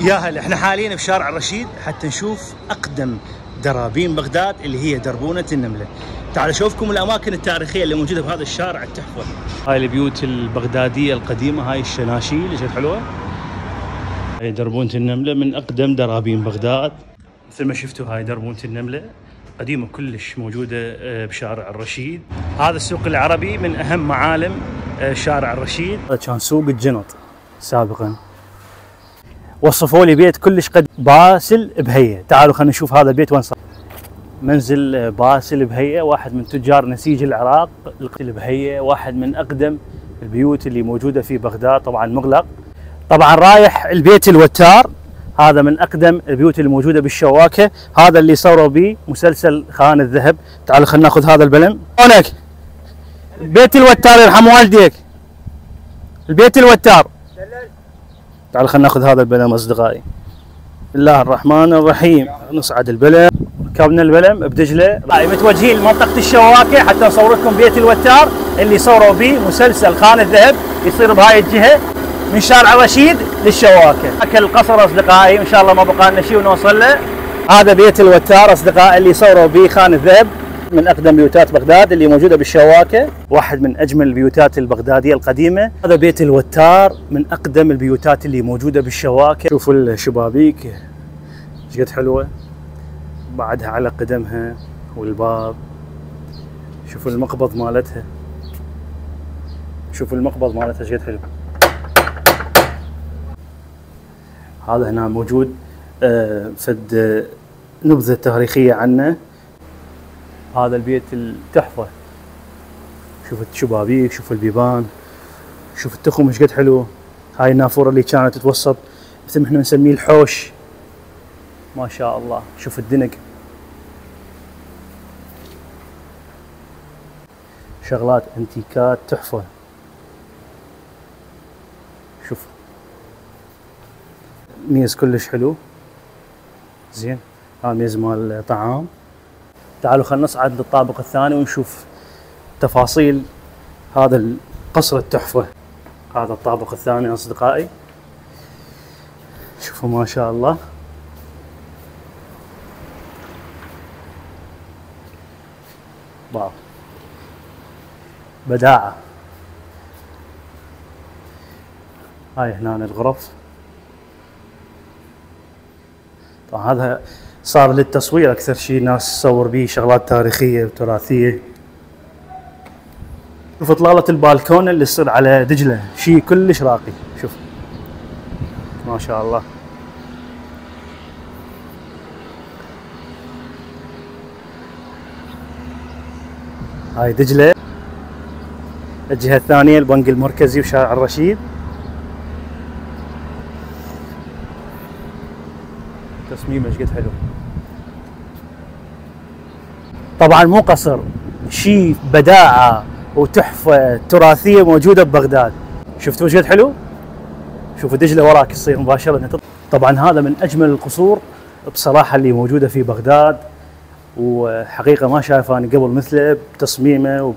يا هلا إحنا حاليا في شارع الرشيد حتى نشوف أقدم درابين بغداد اللي هي دربونة النملة. تعالوا أشوفكم الأماكن التاريخية اللي موجودة بهذا الشارع التحفة. هاي البيوت البغدادية القديمة هاي الشناشيل شكل حلوة. هاي دربونة النملة من أقدم درابين بغداد. مثل ما شفتوا هاي دربونة النملة قديمة كلش موجودة آه، بشارع الرشيد. هذا السوق العربي من أهم معالم آه، شارع الرشيد. كان سوق الجنط سابقا. وصفوا لي بيت كلش قد باسل بهية تعالوا خلينا نشوف هذا البيت وين صار. منزل باسل بهية واحد من تجار نسيج العراق بهية واحد من أقدم البيوت اللي موجودة في بغداد طبعا مغلق. طبعا رايح البيت الوتار هذا من أقدم البيوت الموجودة بالشواكة. هذا اللي صوروا به مسلسل خان الذهب. تعالوا خلينا ناخذ هذا البلم هونك بيت الوتار يرحم والديك. البيت الوتار. تعال خلينا ناخذ هذا البلم أصدقائي. بسم الله الرحمن الرحيم. نصعد البلم. ركبنا البلم بدجله. متوجهين لمنطقة الشواكه حتى نصور لكم بيت الوتار اللي صوروا به مسلسل خان الذهب يصير بهاي الجهة من شارع رشيد للشواكه أكل القصر أصدقائي. إن شاء الله ما بقى لنا شيء ونوصل له. هذا بيت الوتار أصدقائي اللي صوروا به خان الذهب. من أقدم بيوتات بغداد اللي موجودة بالشواكة واحد من أجمل البيوتات البغدادية القديمة. هذا بيت الوتار من أقدم البيوتات اللي موجودة بالشواكة. شوفوا الشبابيك إيش قد حلوة؟ بعدها على قدمها والباب. شوفوا المقبض مالتها. شوفوا المقبض مالتها إيش قد حلو. هذا هنا موجود. آه، فد نبذة تاريخية عنه. هذا البيت التحفه شوف الشبابيك شوف البيبان شوف التخم إيش قد حلو. هاي النافورة اللي كانت تتوصب مثل ما إحنا نسميه الحوش. ما شاء الله. شوف الدنق. شغلات أنتيكات تحفة. شوف. ميز كلش حلو. زين. هذا ميز مال طعام. تعالوا خلينا نصعد للطابق الثاني ونشوف تفاصيل هذا القصر التحفة. هذا الطابق الثاني أصدقائي. شوفوا ما شاء الله. واو. بداعة. هاي هنا الغرف. طبعا هذا صار للتصوير أكثر شيء ناس تصور به شغلات تاريخية وتراثية. شوف إطلالة البالكون اللي تصير على دجلة شيء كلش راقي. شوف. ما شاء الله. هاي دجلة. الجهة الثانية البنك المركزي وشارع الرشيد. تصميمه إيش قد حلو. طبعا مو قصر شيء بداعة وتحفة تراثية موجودة ببغداد. شفتوا إيش قد حلو؟ شوفوا دجلة وراك تصير مباشرة. طبعا هذا من أجمل القصور بصراحة اللي موجودة في بغداد وحقيقة ما شايف أنا قبل مثله بتصميمه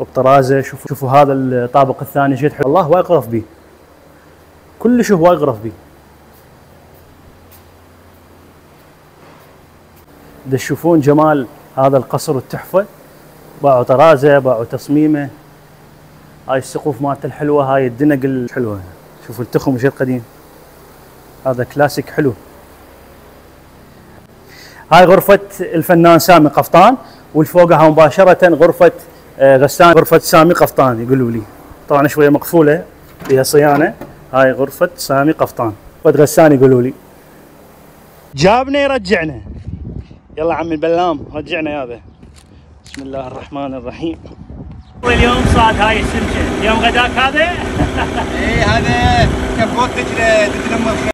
وبطرازه. شوفوا شوفوا هذا الطابق الثاني شيء حلو. الله واقرف به. كلش هو يغرف به. تشوفون جمال هذا القصر التحفه باعوا طرازة باعوا تصميمة. هاي السقوف مالته الحلوة هاي الدنق الحلوة. شوفوا التخم شيء قديم هذا كلاسيك حلو. هاي غرفة الفنان سامي قفطان والفوقها مباشرة غرفة آه، غسان غرفة سامي قفطان يقولوا لي. طبعا شوية مقفولة فيها صيانة. هاي غرفة سامي قفطان. غسان يقولوا لي. جابنا يرجعنا. يلا عمي البلام رجعنا يابا بسم الله الرحمن الرحيم. اليوم صاد هاي السمكة. اليوم غداك هذا؟ إيه هذا كبوت دجله دجله